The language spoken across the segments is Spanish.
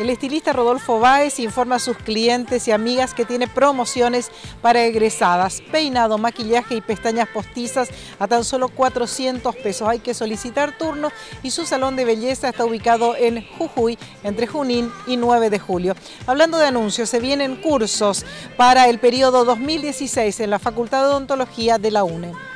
El estilista Rodolfo Báez informa a sus clientes y amigas que tiene promociones para egresadas, peinado, maquillaje y pestañas postizas a tan solo 400 pesos. Hay que solicitar turno y su salón de belleza está ubicado en Jujuy, entre Junín y 9 de julio. Hablando de anuncios, se vienen cursos para el periodo 2016 en la Facultad de Odontología de la UNE.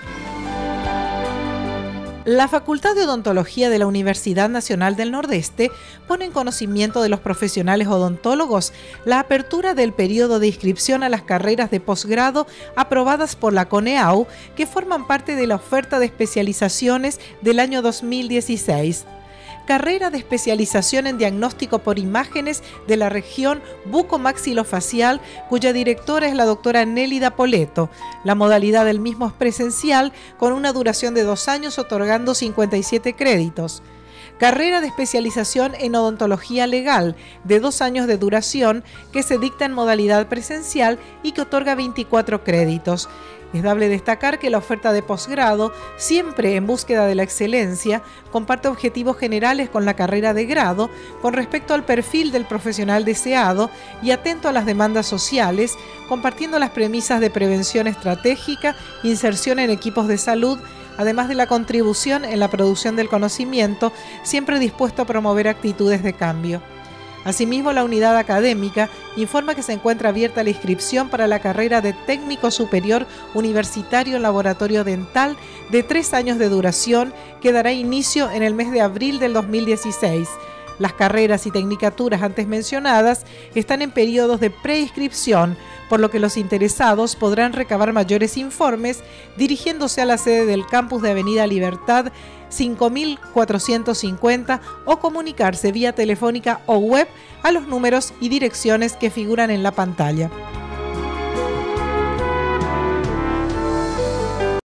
La Facultad de Odontología de la Universidad Nacional del Nordeste pone en conocimiento de los profesionales odontólogos la apertura del periodo de inscripción a las carreras de posgrado aprobadas por la CONEAU que forman parte de la oferta de especializaciones del año 2016 carrera de especialización en diagnóstico por imágenes de la región bucomaxilofacial, cuya directora es la doctora Nélida Poleto. La modalidad del mismo es presencial, con una duración de dos años, otorgando 57 créditos carrera de especialización en odontología legal de dos años de duración que se dicta en modalidad presencial y que otorga 24 créditos. Es dable destacar que la oferta de posgrado, siempre en búsqueda de la excelencia, comparte objetivos generales con la carrera de grado con respecto al perfil del profesional deseado y atento a las demandas sociales, compartiendo las premisas de prevención estratégica, inserción en equipos de salud, además de la contribución en la producción del conocimiento, siempre dispuesto a promover actitudes de cambio. Asimismo, la unidad académica informa que se encuentra abierta la inscripción para la carrera de técnico superior universitario en laboratorio dental de tres años de duración que dará inicio en el mes de abril del 2016. Las carreras y tecnicaturas antes mencionadas están en periodos de preinscripción, por lo que los interesados podrán recabar mayores informes dirigiéndose a la sede del campus de Avenida Libertad 5450 o comunicarse vía telefónica o web a los números y direcciones que figuran en la pantalla.